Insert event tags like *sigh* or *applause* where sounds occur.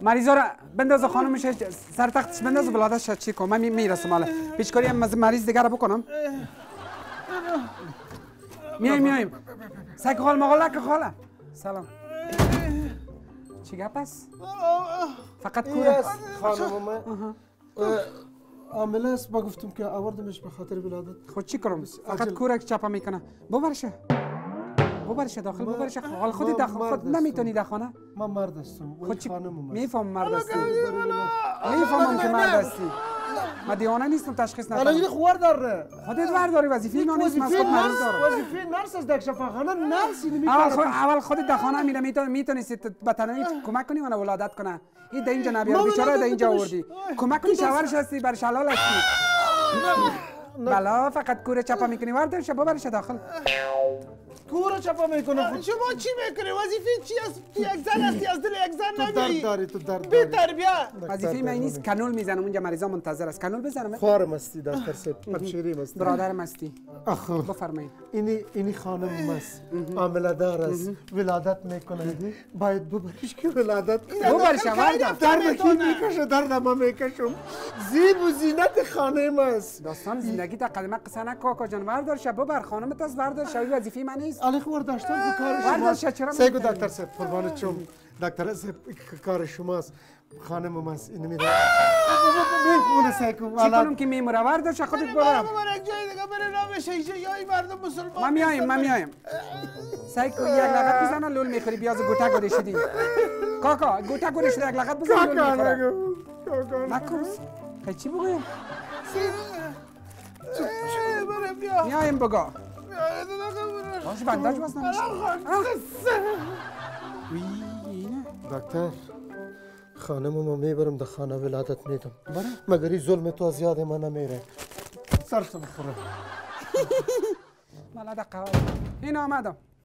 مریضا را بنداز خانمش سر تختش بنداز ولادتش چی کنم؟ من می- می‌رسم حالا. پیشکاری هم از مریض دیگر رو بکنم. میایم میایم. سگ خال مغال نکن خاله. سلام. چی گپ است فقط کوره خانم است. با گفتم که آوردمش به خاطر ولادت. خود چی کنم فقط که چپا می‌کنه. ببرشه. ببرش داخل ما- ببرش حال خودی ما داخل خود. نمی‌تونی در خانه من مرد هستم. خود ولی چی؟ میفهم مرد هستی. می‌فهمم که مرد هستی. من دیوانه نیستم تشخیص این ندم خوار داره. خودت برداری وظیفه ما نیست. من خود مریض دارم وظیفه نرس است در شفاخانه نرس اینو اول خود اول خودت در خانه میره می‌تونی می‌تونستی به تنهایی کمک کنی من ولادت کنه. این در اینجا نبیار ما بیچاره ولادت اینجا. آوردی. کمک کنی شوهرش هستی بر شلال هستی. بلا فقط کوره چپا می‌کنی. وردارش ببرش داخل. کورو چپا می‌کنه خود. شما چی می‌کنی؟ وظیفه چی است تو یک زن هستی از دل یک زن تو درد نمیری داری تو درد بی داری. تربیه. وظیفه من نیست کنول می‌زنم اونجا مریضا منتظر است. کنول بزنم؟ خوارم هستی دکتر صاحب. همشیریم هستی برادرم هستی آخه بفرمایید. اینی اینی خانم است عامله دار است. ولادت می‌کنه. باید ببریش که ولادت کنه. ببرش وردار. درد کی می‌کشه درد ما می‌کشم زیب و زینت خانم است داستان زندگی تا قدمه قصه نکن کاکا جان. وردار شب ببر خانمت از وردار شب وظیفه من نیست. علی خور داشتن به کار وردار چرا سیگو می‌کنی؟ دکتر صاحب قربان چوم دکتر صاحب کار شماست. خانم است اینو میده می‌خونه چی والا. کنم که میموره وردار شد خودت برم. بابا یک جای دیگه بره شیشه یا این مردم مسلمان من میایم من میایم سعی کن یک لغت بزنه لول می‌خوری بیاز گوته گوری شدی. کاکا گوته گوری شده یک لغت بزن کاکا کاکا خیلی چی بگویم؟ بره بیا. میایم بگو بیا باش بنداج باز نمیشه. دکتر. خانم ما می‌برم در خانه ولادت میدم. مگر این ظلم تو از یاد من نمیره سرش بخوره. *laughs* مالا دقیقه این آمدم